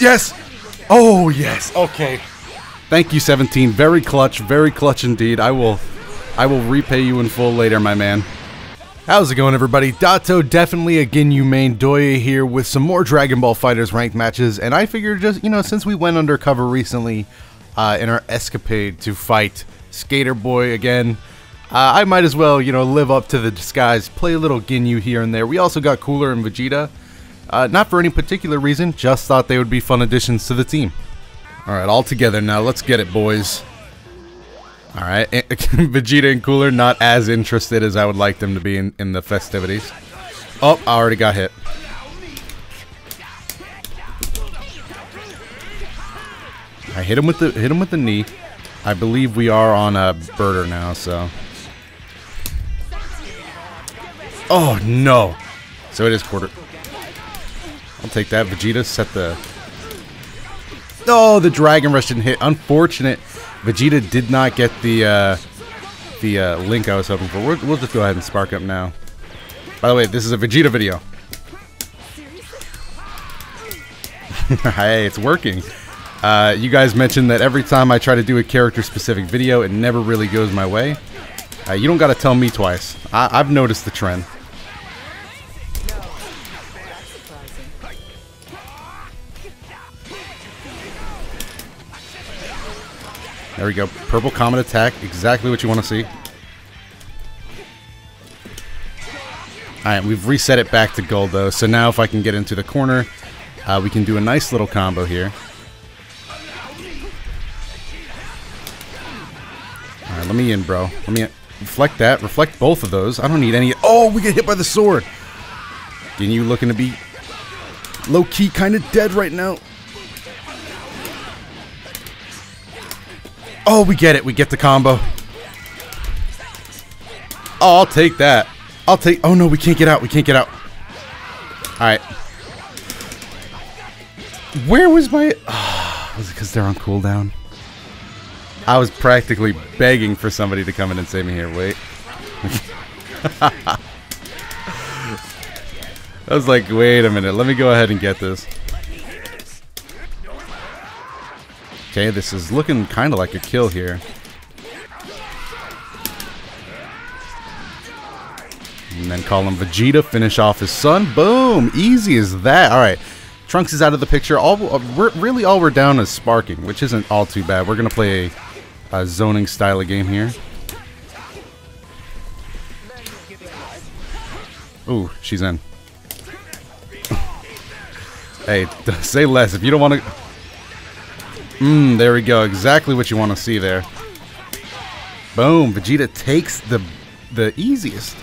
Yes! Oh, yes. Okay. Thank you, 17. Very clutch. Very clutch indeed. I will I will repay you in full later, my man. How's it going, everybody? Doto, definitely a Ginyu main Doya here with some more Dragon Ball FighterZ ranked matches, and I figured just, you know, since we went undercover recently uh, in our escapade to fight Skater Boy again, uh, I might as well, you know, live up to the disguise, play a little Ginyu here and there. We also got Cooler and Vegeta, uh, not for any particular reason, just thought they would be fun additions to the team. Alright, all together now, let's get it, boys. Alright, Vegeta and Cooler not as interested as I would like them to be in, in the festivities. Oh, I already got hit. I hit him with the hit him with the knee. I believe we are on a Burter now, so. Oh no! So it is quarter. I'll take that. Vegeta set the. Oh, the Dragon Rush didn't hit. Unfortunate. Vegeta did not get the uh, the uh, link I was hoping for. We'll, we'll just go ahead and spark up now. By the way, this is a Vegeta video. hey, it's working. Uh, you guys mentioned that every time I try to do a character-specific video, it never really goes my way. Uh, you don't got to tell me twice. I I've noticed the trend. There we go. Purple Comet attack. Exactly what you want to see. Alright, we've reset it back to gold, though. So now if I can get into the corner, uh, we can do a nice little combo here. Alright, let me in, bro. Let me in. reflect that. Reflect both of those. I don't need any... Oh, we get hit by the sword! Ginyu looking to be low-key kind of dead right now. Oh, we get it. We get the combo. Oh, I'll take that. I'll take... Oh, no, we can't get out. We can't get out. Alright. Where was my... Oh, was it because they're on cooldown? I was practically begging for somebody to come in and save me here. Wait. I was like, wait a minute. Let me go ahead and get this. Okay, this is looking kind of like a kill here. And then call him Vegeta, finish off his son. Boom! Easy as that. Alright, Trunks is out of the picture. All uh, Really all we're down is sparking, which isn't all too bad. We're going to play a, a zoning style of game here. Ooh, she's in. hey, say less. If you don't want to... Mmm, there we go. Exactly what you want to see there. Boom. Vegeta takes the the easiest,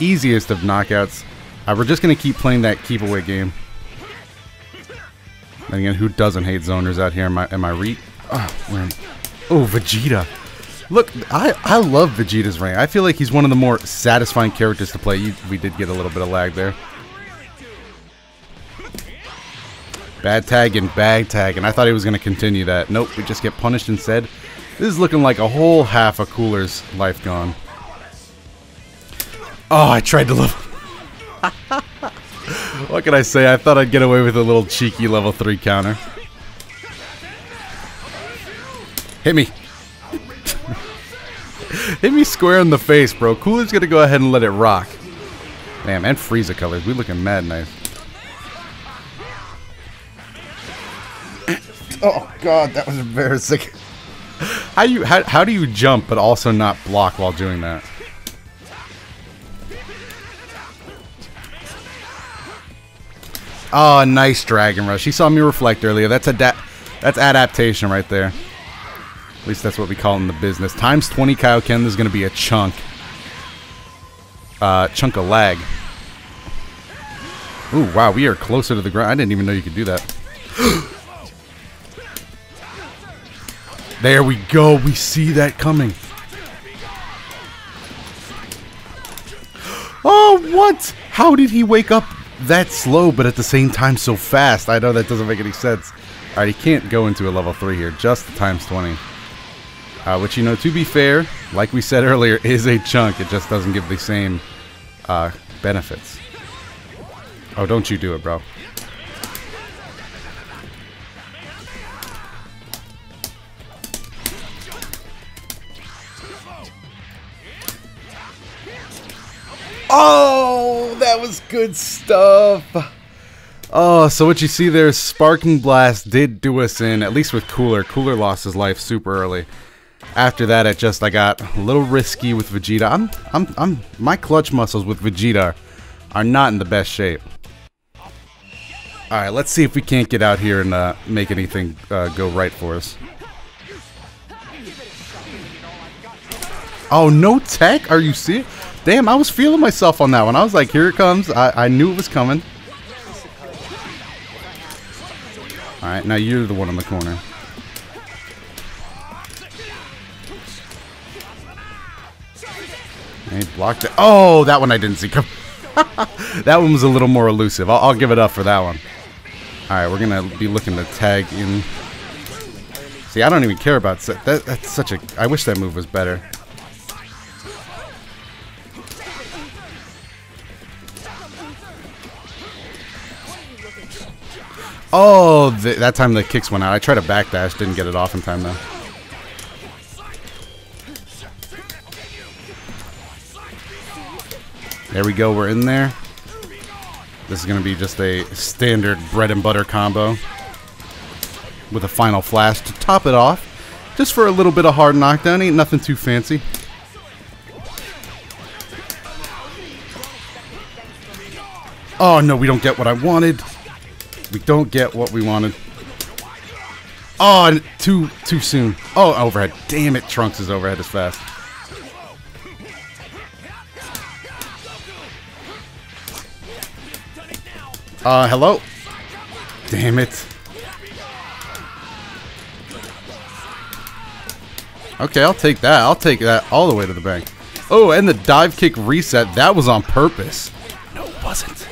easiest of knockouts. Uh, we're just going to keep playing that keep away game. And again, who doesn't hate zoners out here? Am I, am I re... Oh, oh, Vegeta. Look, I, I love Vegeta's rank. I feel like he's one of the more satisfying characters to play. We did get a little bit of lag there. Bad tag and bag tag, and I thought he was going to continue that. Nope, we just get punished instead. This is looking like a whole half of Cooler's life gone. Oh, I tried to level... what can I say? I thought I'd get away with a little cheeky level 3 counter. Hit me. Hit me square in the face, bro. Cooler's going to go ahead and let it rock. Damn, and Frieza colors. We looking mad nice. Oh god, that was embarrassing. how you how, how do you jump but also not block while doing that? Oh, nice Dragon Rush. He saw me reflect earlier. That's a that's adaptation right there. At least that's what we call it in the business. Times 20 Kaioken is going to be a chunk. Uh, chunk of lag. Ooh, wow, we are closer to the ground. I didn't even know you could do that. There we go. We see that coming. Oh, what? How did he wake up that slow, but at the same time so fast? I know that doesn't make any sense. All right, he can't go into a level 3 here. Just the times 20. Uh, which, you know, to be fair, like we said earlier, is a chunk. It just doesn't give the same uh, benefits. Oh, don't you do it, bro. Oh, that was good stuff. Oh, so what you see there is Sparking Blast did do us in, at least with Cooler. Cooler lost his life super early. After that, it just I got a little risky with Vegeta. I'm, I'm, I'm, my clutch muscles with Vegeta are not in the best shape. All right, let's see if we can't get out here and uh, make anything uh, go right for us. Oh, no tech? Are you serious? Damn, I was feeling myself on that one. I was like, here it comes. I, I knew it was coming. All right, now you're the one in the corner. He blocked it. Oh, that one I didn't see come. that one was a little more elusive. I'll, I'll give it up for that one. All right, we're gonna be looking to tag in. See, I don't even care about that. That's such a. I wish that move was better. Oh, that time the kicks went out. I tried to backdash, didn't get it off in time though. There we go, we're in there. This is going to be just a standard bread and butter combo with a final flash to top it off. Just for a little bit of hard knockdown, ain't nothing too fancy. Oh no, we don't get what I wanted. We don't get what we wanted. Oh, too too soon. Oh, overhead. Damn it, Trunks' is overhead is fast. Uh, hello? Damn it. Okay, I'll take that. I'll take that all the way to the bank. Oh, and the dive kick reset. That was on purpose. No, it wasn't.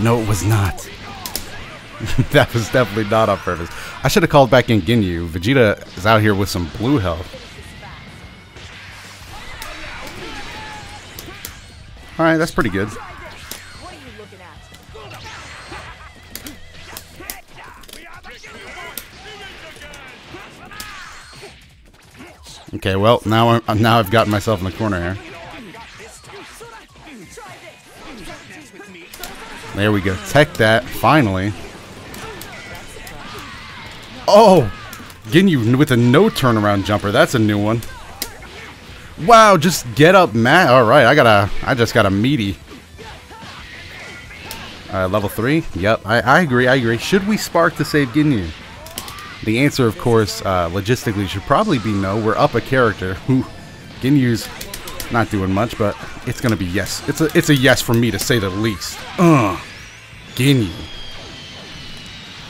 No, it was not. that was definitely not on purpose. I should have called back in Ginyu. Vegeta is out here with some blue health. Alright, that's pretty good. Okay, well, now I'm, uh, now I've gotten myself in the corner here. There we go. Tech that, finally. Oh! Ginyu with a no turnaround jumper. That's a new one. Wow, just get up, Matt. All right, I got a, I just got a meaty. Uh, level three. Yep, I, I agree. I agree. Should we spark to save Ginyu? The answer, of course, uh, logistically should probably be no. We're up a character who Ginyu's not doing much, but it's gonna be yes. It's a it's a yes for me to say the least. Ugh, Ginyu.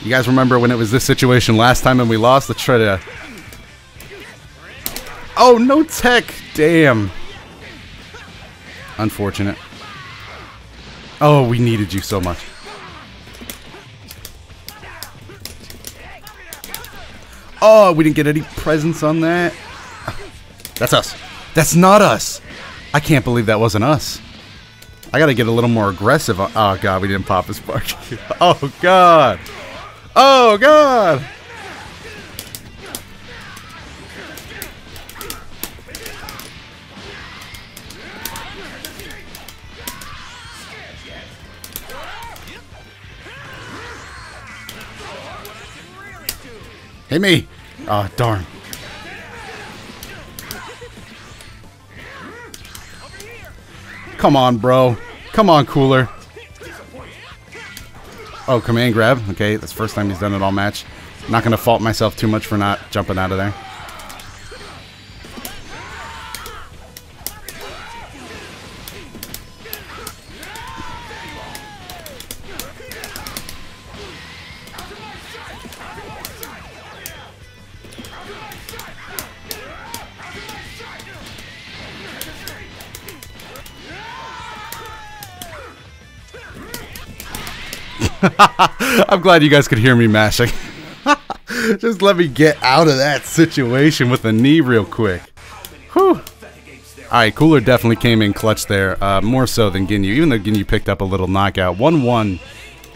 You guys remember when it was this situation last time and we lost? Let's try to... Oh, no tech! Damn. Unfortunate. Oh, we needed you so much. Oh, we didn't get any presents on that. That's us. That's not us. I can't believe that wasn't us. I gotta get a little more aggressive. Oh, God, we didn't pop this spark. oh, God. Oh, God! Hit me! Oh, darn. Come on, bro. Come on, Cooler. Oh, command grab. Okay, that's first time he's done it all match. Not going to fault myself too much for not jumping out of there. I'm glad you guys could hear me mashing. Just let me get out of that situation with a knee real quick. Whew. Alright, Cooler definitely came in clutch there, uh, more so than Ginyu, even though Ginyu picked up a little knockout. 1-1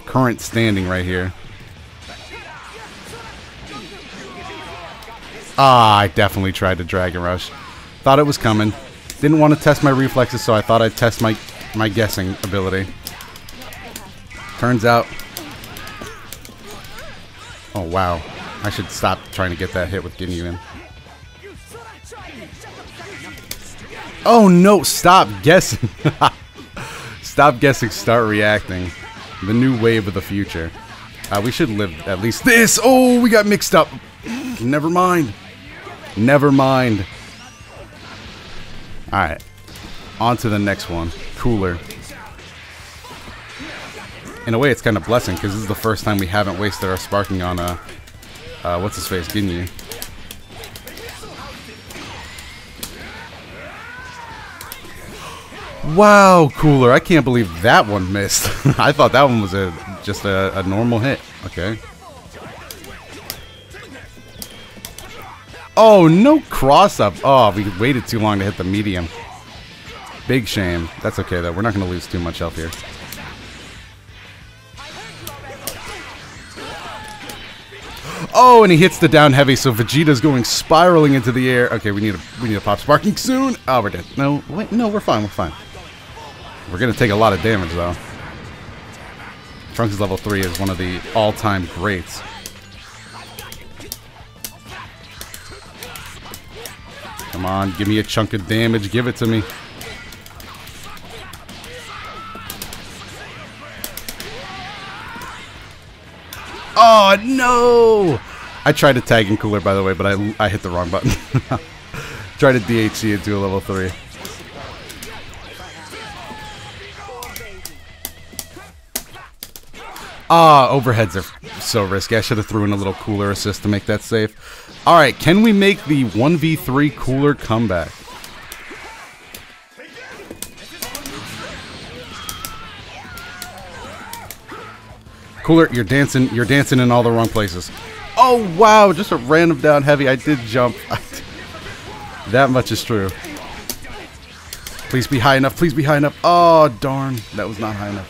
current standing right here. Ah, I definitely tried to Dragon Rush. Thought it was coming. Didn't want to test my reflexes, so I thought I'd test my my guessing ability. Turns out... Oh, wow. I should stop trying to get that hit with Ginyu in. Oh, no. Stop guessing. stop guessing. Start reacting. The new wave of the future. Uh, we should live at least this. Oh, we got mixed up. Never mind. Never mind. Alright. On to the next one. Cooler. In a way, it's kind of blessing, because this is the first time we haven't wasted our sparking on, uh, uh what's his face, Ginyu. Wow, cooler. I can't believe that one missed. I thought that one was a just a, a normal hit. Okay. Oh, no cross-up. Oh, we waited too long to hit the medium. Big shame. That's okay, though. We're not going to lose too much health here. Oh, and he hits the down heavy, so Vegeta's going spiraling into the air. Okay, we need a we need a pop sparking soon. Oh, we're dead. No, wait, no, we're fine. We're fine. We're gonna take a lot of damage though. Trunks level three is one of the all-time greats. Come on, give me a chunk of damage. Give it to me. Oh, no! I tried to tag in Cooler, by the way, but I, I hit the wrong button. tried to DHC into a level 3. Ah, overheads are so risky. I should have threw in a little Cooler assist to make that safe. Alright, can we make the 1v3 Cooler comeback? Cooler, you're dancing. You're dancing in all the wrong places. Oh wow, just a random down heavy. I did jump. that much is true. Please be high enough. Please be high enough. Oh darn, that was not high enough.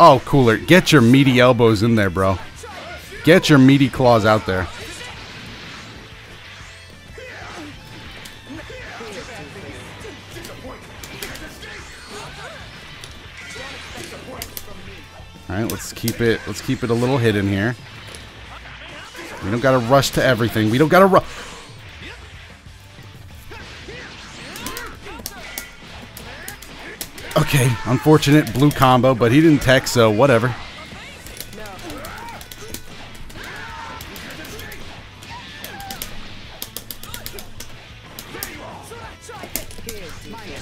Oh, cooler. Get your meaty elbows in there, bro. Get your meaty claws out there. Alright, let's keep it let's keep it a little hidden here. We don't gotta rush to everything. We don't gotta rush. Okay, unfortunate blue combo, but he didn't tech, so whatever.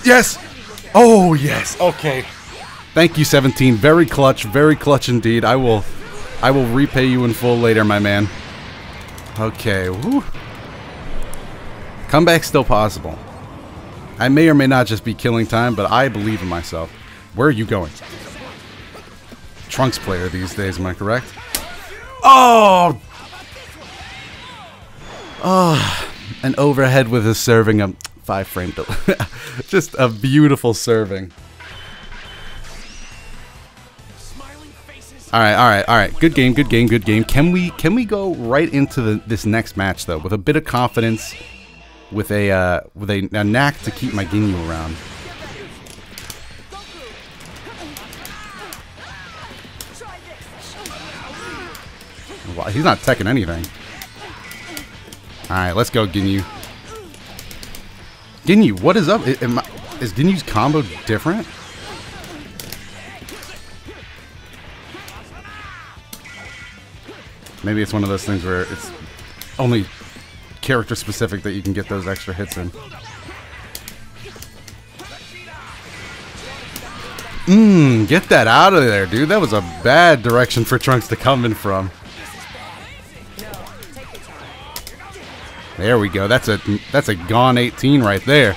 Yes! Oh, yes. Okay. Thank you, 17. Very clutch. Very clutch indeed. I will I will repay you in full later, my man. Okay. Woo. Comeback still possible. I may or may not just be killing time, but I believe in myself. Where are you going? Trunks player these days, am I correct? Oh! Oh, an overhead with a serving of five frame. just a beautiful serving. All right, all right, all right. Good game, good game, good game. Can we can we go right into the, this next match though with a bit of confidence, with a uh, with a, a knack to keep my Ginyu around? Well, he's not teching anything. All right, let's go, Ginyu. Ginyu, what is up? Is, is Ginyu's combo different? Maybe it's one of those things where it's only character specific that you can get those extra hits in. Mmm, get that out of there, dude. That was a bad direction for Trunks to come in from. There we go. That's a that's a gone 18 right there.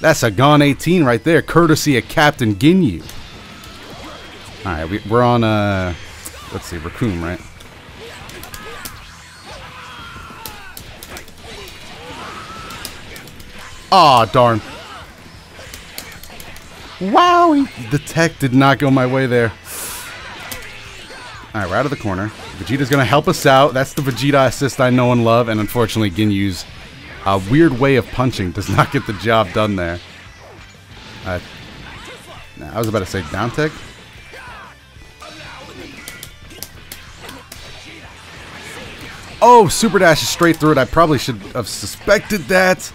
That's a gone 18 right there, courtesy of Captain Ginyu. All right, we, are on uh, let's see, Recoome, right? Aw, oh, darn. Wow, the tech did not go my way there. Alright, we're out of the corner. Vegeta's to help us out. That's the Vegeta assist I know and love. And unfortunately, Ginyu's uh, weird way of punching does not get the job done there. Uh, I was about to say down tech. Oh, super dash is straight through it. I probably should have suspected that.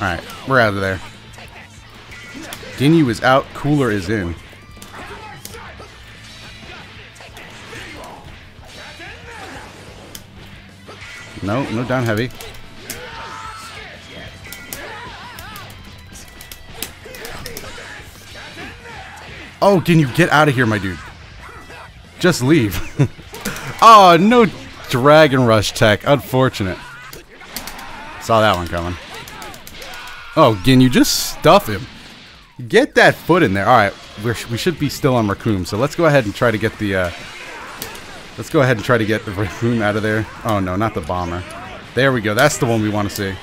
Alright, we're out of there. Ginyu is out, Cooler is in. No, no down heavy. Oh, can you get out of here, my dude? Just leave. oh, no Dragon Rush tech. Unfortunate. Saw that one coming. Oh, Gin, you just stuff him. Get that foot in there. All right, we should be still on Recoome, so let's go ahead and try to get the... Uh, let's go ahead and try to get the Recoome out of there. Oh, no, not the Bomber. There we go. That's the one we want to see.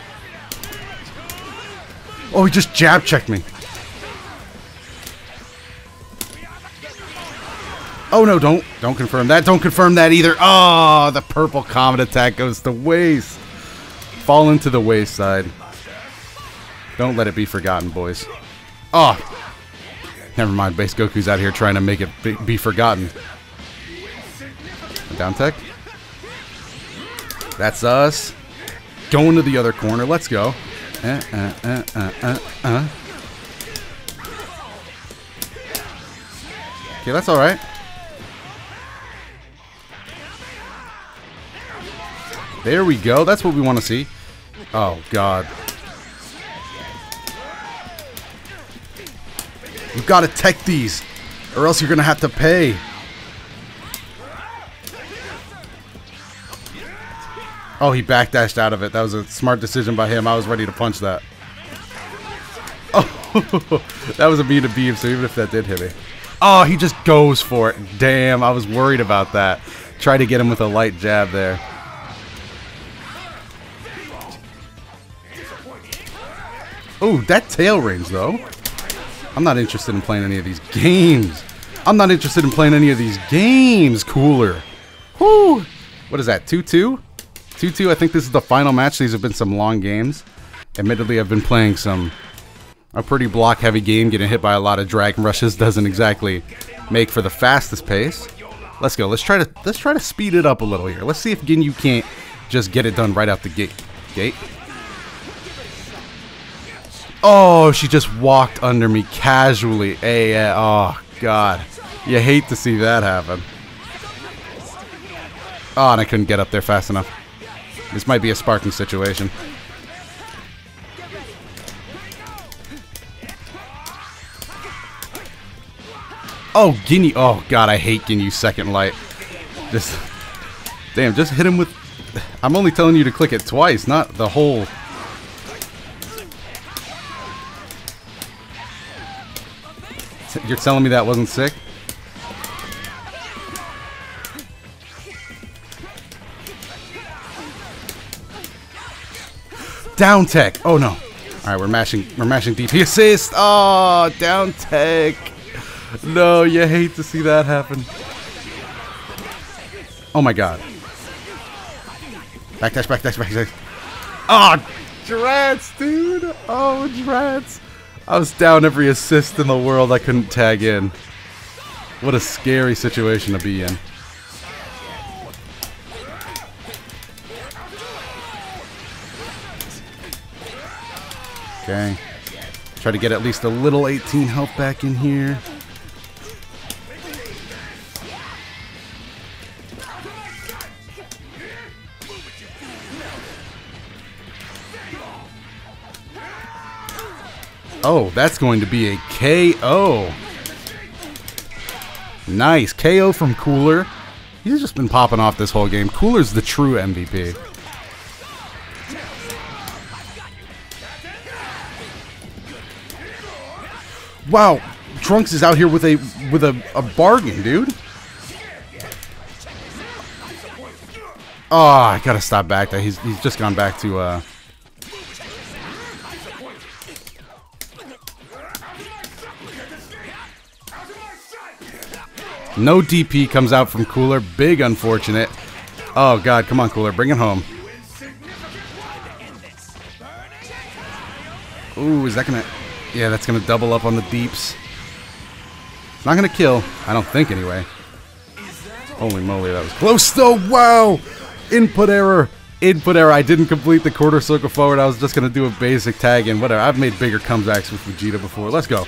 Oh, he just jab checked me. Oh no, don't don't confirm that. Don't confirm that either. Oh, the purple comet attack goes to waste. Fall into the wayside. Don't let it be forgotten, boys. Oh, never mind. Base Goku's out here trying to make it be, be forgotten. Down tech. That's us. Going to the other corner. Let's go. Uh, uh, uh, uh, uh, uh. Okay, that's all right. There we go. That's what we want to see. Oh, God. You've got to tech these, or else you're going to have to pay. Oh, he backdashed out of it. That was a smart decision by him. I was ready to punch that. Oh, that was a beat to beam, so even if that did hit me. Oh, he just goes for it. Damn, I was worried about that. Try to get him with a light jab there. Oh, that tail range, though. I'm not interested in playing any of these games. I'm not interested in playing any of these games. Cooler. Whoo! What is that, 2-2? 2-2, I think this is the final match. These have been some long games. Admittedly, I've been playing some... A pretty block-heavy game. Getting hit by a lot of Dragon Rushes doesn't exactly make for the fastest pace. Let's go. Let's try to let's try to speed it up a little here. Let's see if Ginyu can't just get it done right out the gate. Gate. Oh, she just walked under me casually. Hey, uh, oh, God. You hate to see that happen. Oh, and I couldn't get up there fast enough. This might be a sparking situation. Oh, Ginyu. Oh, God, I hate Ginyu's second light. Just, damn, just hit him with... I'm only telling you to click it twice, not the whole You're telling me that wasn't sick? Down tech. Oh no. All right, we're mashing. We're mashing DP assist. Oh, down tech. No, you hate to see that happen. Oh my god. Backdash, backdash, backdash. Oh, Drats, dude. Oh, Drats. I was down every assist in the world I couldn't tag in. What a scary situation to be in. Okay. Try to get at least a little 18 health back in here. Oh, that's going to be a KO. Nice. KO from Cooler. He's just been popping off this whole game. Cooler's the true MVP. Wow, Trunks is out here with a with a, a bargain, dude. Oh, I gotta stop back there. He's he's just gone back to uh No DP comes out from Cooler. Big unfortunate. Oh, God. Come on, Cooler. Bring it home. Ooh, is that going to... Yeah, that's going to double up on the deeps. It's not going to kill. I don't think, anyway. Holy moly, that was close, though. Wow! Input error. Input error. I didn't complete the quarter circle forward. I was just going to do a basic tag in. Whatever. I've made bigger comebacks with Vegeta before. Let's go.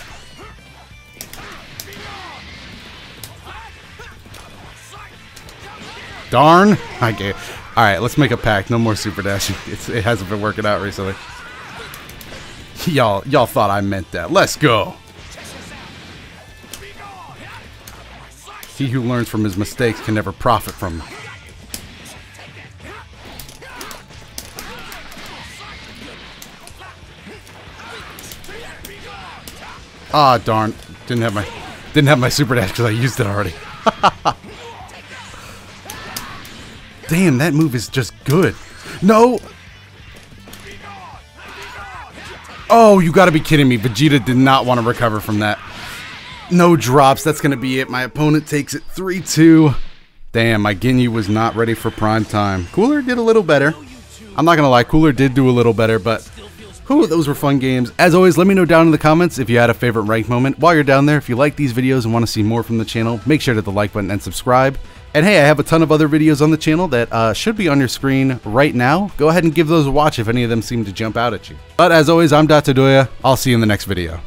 Darn. I get. All right, let's make a pact. No more super dash. It's, it hasn't been working out recently. Y'all, y'all thought I meant that. Let's go. He who learns from his mistakes can never profit from them. Ah, darn. Didn't have my didn't have my super dash because I used it already. Damn, that move is just good. No. Oh, you gotta be kidding me. Vegeta did not want to recover from that. No drops. That's to be it. My opponent takes it 3-2. Damn, my Ginyu was not ready for prime time. Cooler did a little better. I'm not to lie. Cooler did do a little better, but whew, those were fun games. As always, let me know down in the comments if you had a favorite rank moment. While you're down there, if you like these videos and want to see more from the channel, make sure to hit the like button and subscribe. And hey, I have a ton of other videos on the channel that uh, should be on your screen right now. Go ahead and give those a watch if any of them seem to jump out at you. But as always, I'm Dotodoya. I'll see you in the next video.